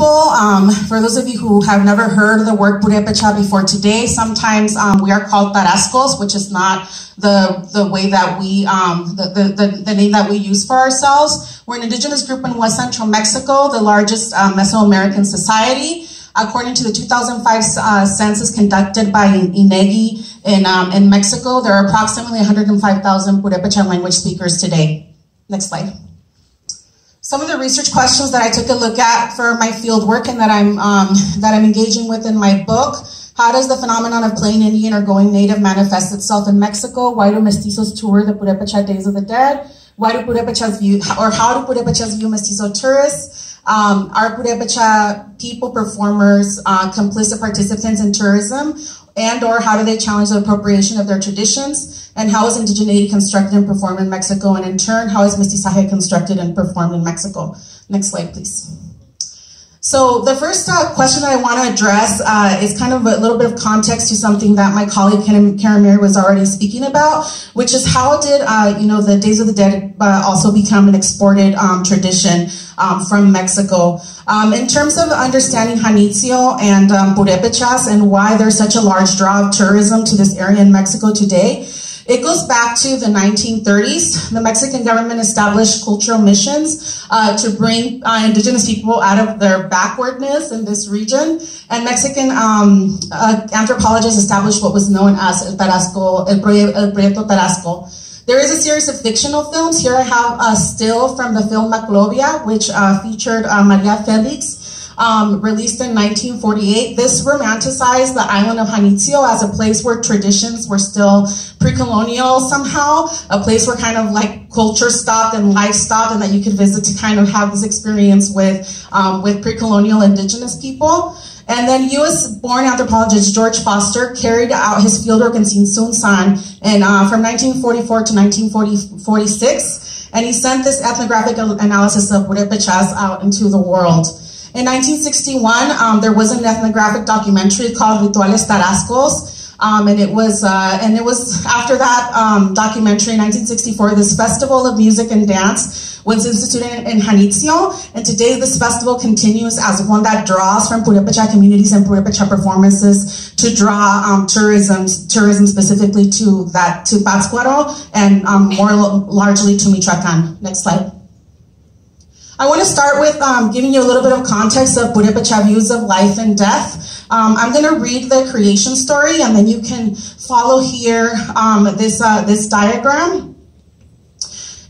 people, um, for those of you who have never heard the word Purepecha before today, sometimes um, we are called Tarascos, which is not the, the way that we, um, the, the, the, name that we use for ourselves. We're an indigenous group in West Central Mexico, the largest uh, Mesoamerican society. According to the 2005 uh, census conducted by INEGI in, um, in Mexico, there are approximately 105,000 Purepecha language speakers today. Next slide. Some of the research questions that I took a look at for my field work and that I'm, um, that I'm engaging with in my book. How does the phenomenon of playing Indian or going native manifest itself in Mexico? Why do mestizos tour the Purepecha Days of the Dead? Why do Purepechas view, or how do Purepechas view mestizo tourists? Um, are Purepecha people, performers, uh, complicit participants in tourism? And or how do they challenge the appropriation of their traditions? and how is indigeneity constructed and performed in Mexico, and in turn, how is mestizaje constructed and performed in Mexico? Next slide, please. So the first uh, question I want to address uh, is kind of a little bit of context to something that my colleague Karen Mary was already speaking about, which is how did uh, you know the Days of the Dead uh, also become an exported um, tradition um, from Mexico? Um, in terms of understanding Janitzio and um, Purépechas and why there's such a large draw of tourism to this area in Mexico today, it goes back to the 1930s. The Mexican government established cultural missions uh, to bring uh, indigenous people out of their backwardness in this region. And Mexican um, uh, anthropologists established what was known as El Tarasco, El, Proyecto Tarasco. There is a series of fictional films. Here I have a still from the film Maclovia, which uh, featured uh, Maria Felix, um, released in 1948. This romanticized the island of Janitzio as a place where traditions were still pre-colonial somehow, a place where kind of like culture stopped and life stopped and that you could visit to kind of have this experience with, um, with pre-colonial indigenous people. And then U.S.-born anthropologist George Foster carried out his fieldwork in Tzintzuntzan and, uh, from 1944 to 1946, and he sent this ethnographic analysis of Purépechas out into the world. In 1961, um, there was an ethnographic documentary called Rituales Tarascos, um, and it was uh, and it was after that um, documentary in 1964, this festival of music and dance was instituted in Janitzio, and today this festival continues as one that draws from Purepecha communities and Purepecha performances to draw um, tourism, tourism specifically to that to Pátzcuaro and um, more largely to Michoacan. Next slide. I want to start with um, giving you a little bit of context of Purepecha views of life and death. Um, I'm going to read the creation story, and then you can follow here um, this, uh, this diagram.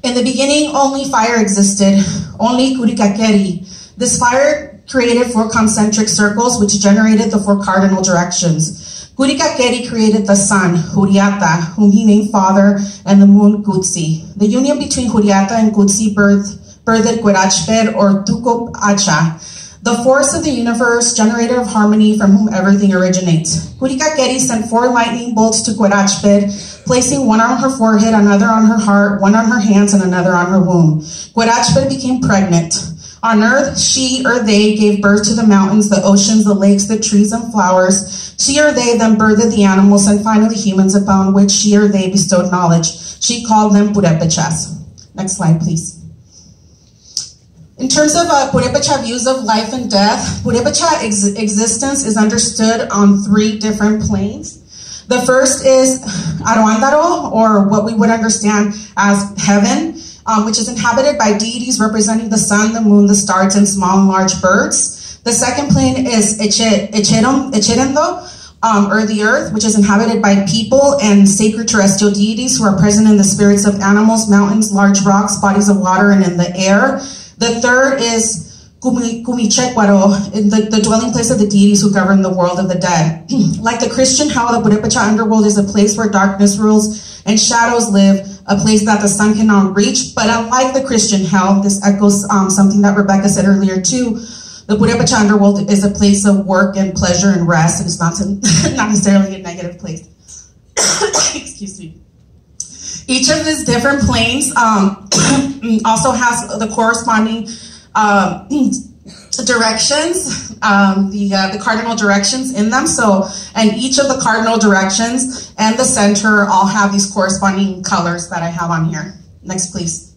In the beginning, only fire existed, only Kurikakeri. This fire created four concentric circles, which generated the four cardinal directions. Kurikakeri created the sun, Huriata, whom he named father, and the moon, Kutsi. The union between Huriata and Kutsi birthed birthed Querachper or Tuko Acha, the force of the universe, generator of harmony from whom everything originates. Kurikakeri sent four lightning bolts to Querachper, placing one on her forehead, another on her heart, one on her hands, and another on her womb. Querachper became pregnant. On earth, she or they gave birth to the mountains, the oceans, the lakes, the trees, and flowers. She or they then birthed the animals and finally humans upon which she or they bestowed knowledge. She called them purépechas. Next slide, please. In terms of uh, Purepecha views of life and death, Purepecha ex existence is understood on three different planes. The first is Aroandaro, or what we would understand as heaven, um, which is inhabited by deities representing the sun, the moon, the stars, and small and large birds. The second plane is Echerendo, um, or the earth, which is inhabited by people and sacred terrestrial deities who are present in the spirits of animals, mountains, large rocks, bodies of water, and in the air. The third is Kumichekwaro, the, the dwelling place of the deities who govern the world of the dead. like the Christian hell, the Purepecha underworld is a place where darkness rules and shadows live, a place that the sun cannot reach. But unlike the Christian hell, this echoes um, something that Rebekah said earlier too, the Purepecha underworld is a place of work and pleasure and rest, and it's not, not necessarily a negative place. Excuse me. Each of these different planes um, also has the corresponding uh, directions, um, the, uh, the cardinal directions in them. So, and each of the cardinal directions and the center all have these corresponding colors that I have on here. Next, please.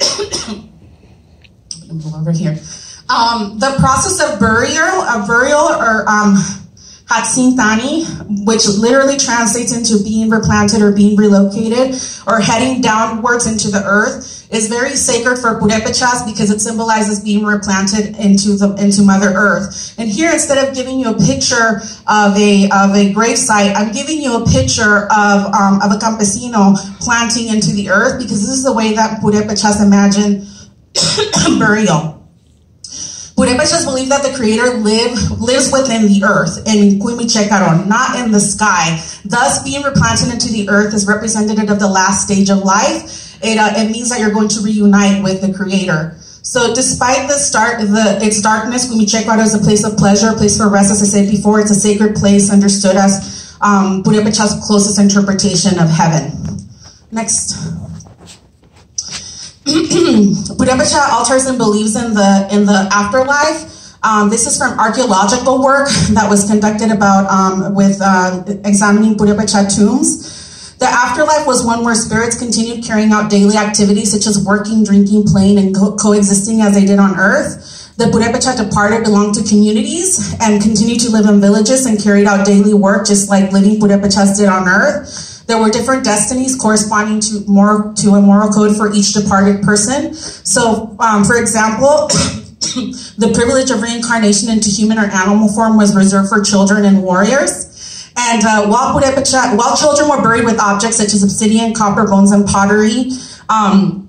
over here. Um, the process of burial, of burial or um, Hatsintani, which literally translates into being replanted or being relocated or heading downwards into the earth, is very sacred for Purépechas because it symbolizes being replanted into the into Mother Earth. And here, instead of giving you a picture of a of a grave site, I'm giving you a picture of um, of a campesino planting into the earth because this is the way that Purépechas imagine burial. Purépechas believe that the creator live, lives within the earth in Quimichecaron, not in the sky. Thus, being replanted into the earth is representative of the last stage of life. It, uh, it means that you're going to reunite with the creator. So despite the start, the its darkness, Quimichecaron is a place of pleasure, a place for rest, as I said before. It's a sacred place understood as um, Purépechas' closest interpretation of heaven. Next. Purepecha alters and believes in the in the afterlife. Um, this is from archaeological work that was conducted about um, with uh, examining Purepecha tombs. The afterlife was one where spirits continued carrying out daily activities such as working, drinking, playing, and co coexisting as they did on Earth. The Purepecha departed belonged to communities and continued to live in villages and carried out daily work just like living Purepechas did on Earth. There were different destinies corresponding to more to a moral code for each departed person. So, um, for example, the privilege of reincarnation into human or animal form was reserved for children and warriors. And uh, while, while children were buried with objects such as obsidian, copper, bones, and pottery, um,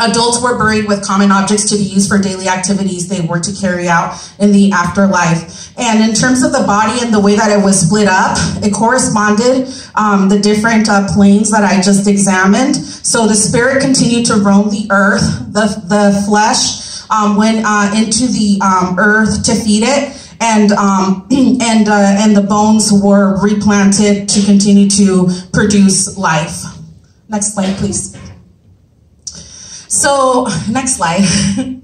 Adults were buried with common objects to be used for daily activities they were to carry out in the afterlife. And in terms of the body and the way that it was split up, it corresponded um, the different uh, planes that I just examined. So the spirit continued to roam the earth, the, the flesh um, went uh, into the um, earth to feed it and um, and uh, and the bones were replanted to continue to produce life. Next slide, please. So next slide.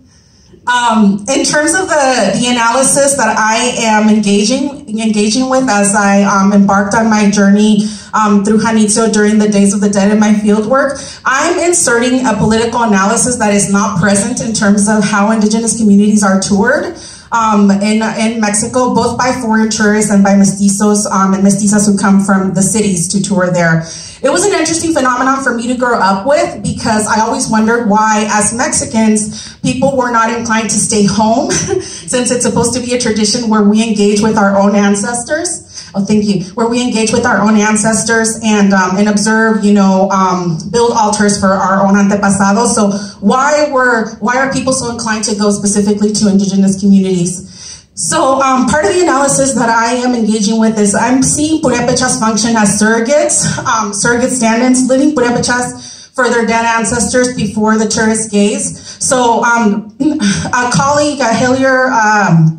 um, in terms of the, the analysis that I am engaging engaging with as I um, embarked on my journey um, through Janitzio during the Days of the Dead in my fieldwork, I'm inserting a political analysis that is not present in terms of how indigenous communities are toured um, in, in Mexico, both by foreign tourists and by mestizos um, and mestizas who come from the cities to tour there. It was an interesting phenomenon for me to grow up with because I always wondered why, as Mexicans, people were not inclined to stay home since it's supposed to be a tradition where we engage with our own ancestors. Oh, thank you. Where we engage with our own ancestors and um, and observe, you know, um, build altars for our own antepasados. So why were why are people so inclined to go specifically to indigenous communities? So um, part of the analysis that I am engaging with is I'm seeing purépechas function as surrogates, um, surrogate stand-ins, living purépechas for their dead ancestors before the tourist gaze. So um, a colleague, a Hillier, um,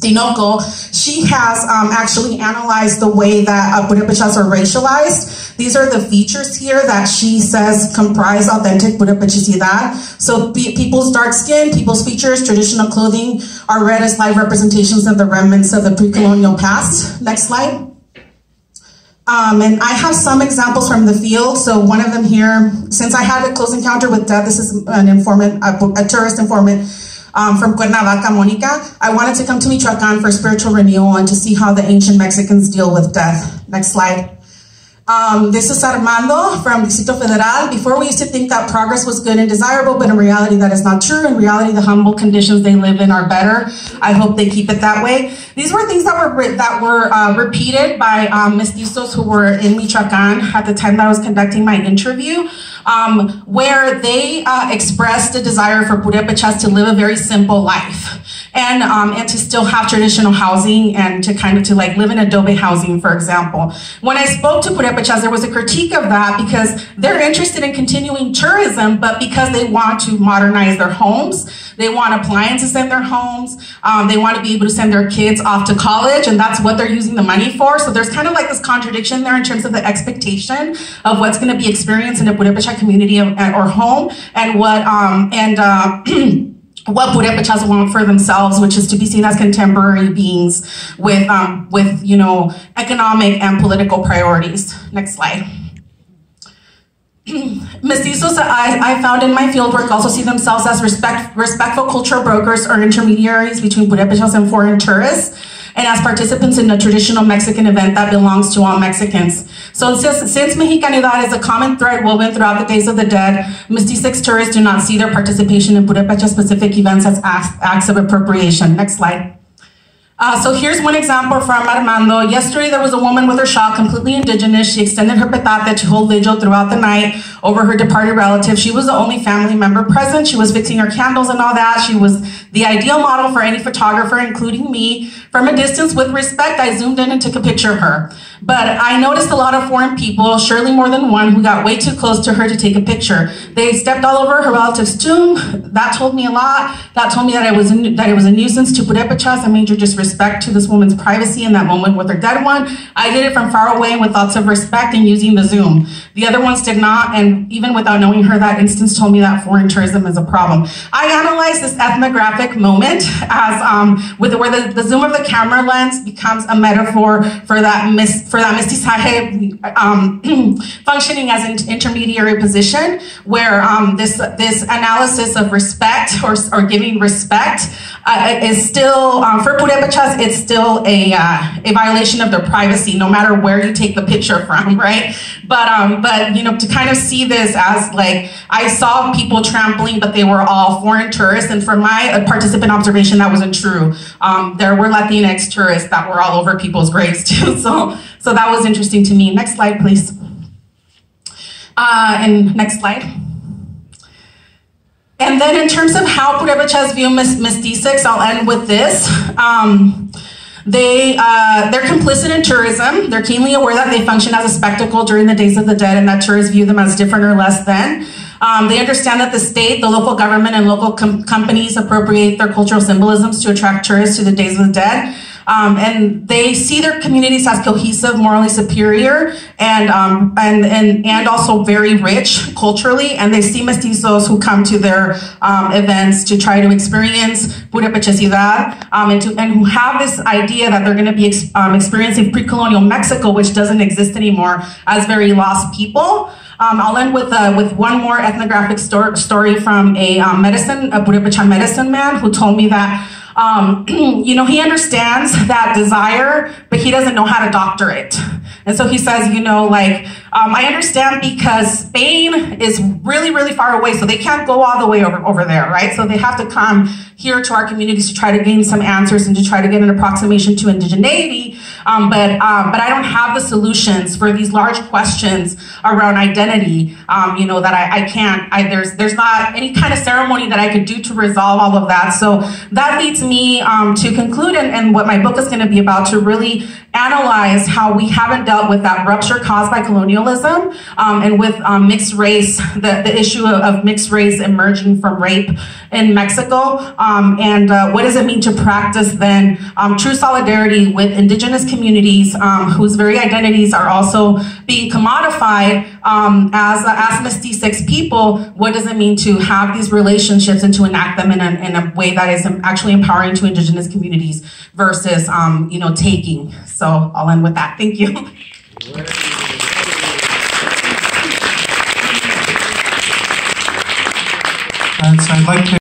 Tinoco, she has um, actually analyzed the way that Purépechas are racialized. These are the features here that she says comprise authentic Purepechicidad. So people's dark skin, people's features, traditional clothing are read as live representations of the remnants of the pre-colonial past. Next slide. Um, and I have some examples from the field. So one of them here, since I had a close encounter with death, this is an informant, a, a tourist informant um, from Cuernavaca, Monica. I wanted to come to Michoacan for spiritual renewal and to see how the ancient Mexicans deal with death. Next slide. Um, this is Armando from Distrito Federal. Before we used to think that progress was good and desirable, but in reality that is not true. In reality, the humble conditions they live in are better. I hope they keep it that way. These were things that were that were uh, repeated by um, mestizos who were in Michoacan at the time that I was conducting my interview um, where they uh, expressed a desire for Purépechas to live a very simple life and um, and to still have traditional housing and to kind of to like live in adobe housing, for example. When I spoke to Purépechas, there was a critique of that because they're interested in continuing tourism, but because they want to modernize their homes, they want appliances in their homes, um, they want to be able to send their kids off to college, and that's what they're using the money for. So there's kind of like this contradiction there in terms of the expectation of what's going to be experienced in a Purepecha community or home and what um, and uh, what want for themselves, which is to be seen as contemporary beings with, um, with you know, economic and political priorities. Next slide. mestizos I, I found in my fieldwork also see themselves as respect, respectful cultural brokers or intermediaries between Purépechas and foreign tourists and as participants in a traditional Mexican event that belongs to all Mexicans. So since, since Mexicanidad is a common thread woven throughout the Days of the Dead, Mestizo tourists do not see their participation in Purepecha-specific events as acts, acts of appropriation. Next slide. Uh, so here's one example from Armando. Yesterday there was a woman with her shawl completely indigenous. She extended her petate to hold vigil throughout the night over her departed relative. She was the only family member present. She was fixing her candles and all that. She was the ideal model for any photographer, including me. From a distance with respect, I zoomed in and took a picture of her. But I noticed a lot of foreign people, surely more than one, who got way too close to her to take a picture. They stepped all over her relative's tomb. That told me a lot. That told me that I was a, that it was a nuisance to Purépechas and major disrespect to this woman's privacy in that moment with her dead one. I did it from far away with thoughts of respect and using the Zoom. The other ones did not, and even without knowing her, that instance told me that foreign tourism is a problem. I analyzed this ethnographic moment as um, with where the, the zoom of the camera lens becomes a metaphor for that mis for that mestizaje um, functioning as an intermediary position, where um, this this analysis of respect or, or giving respect uh, is still um, for purépechas, it's still a uh, a violation of their privacy, no matter where you take the picture from, right? But um, but you know, to kind of see this as like I saw people trampling, but they were all foreign tourists, and from my uh, participant observation, that wasn't true. Um, there were Latinx tourists that were all over people's graves too. So so that was interesting to me. Next slide, please. Uh, and next slide. And then in terms of how Purépechas view mestizos, I'll end with this. Um, they, uh, they're complicit in tourism. They're keenly aware that they function as a spectacle during the Days of the Dead and that tourists view them as different or less than. Um, they understand that the state, the local government, and local com companies appropriate their cultural symbolisms to attract tourists to the Days of the Dead. Um, and they see their communities as cohesive, morally superior, and, um, and, and, and also very rich culturally. And they see mestizos who come to their um, events to try to experience Purepechacidad um, and, to, and who have this idea that they're going to be ex um, experiencing pre-colonial Mexico, which doesn't exist anymore, as very lost people. Um, I'll end with uh, with one more ethnographic sto story from a um, medicine, a Purepecha medicine man who told me that um, you know, he understands that desire, but he doesn't know how to doctor it. And so he says, you know, like, um, I understand because Spain is really, really far away, so they can't go all the way over, over there, right? So they have to come here to our communities to try to gain some answers and to try to get an approximation to indigeneity. Um, but, um, but I don't have the solutions for these large questions around identity, um, you know, that I, I can't, I, there's, there's not any kind of ceremony that I could do to resolve all of that. So that leads me um, to conclude and, and what my book is going to be about to really analyze how we haven't dealt with that rupture caused by colonialism um, and with um, mixed race, the, the issue of, of, mixed race emerging from rape in Mexico. Um, and uh, what does it mean to practice then um, true solidarity with indigenous communities um, whose very identities are also being commodified um, as, uh, as mestizo people? What does it mean to have these relationships and to enact them in a, in a way that is actually empowering to indigenous communities versus, you know, taking. So I'll end with that. Thank you. And so I'd like to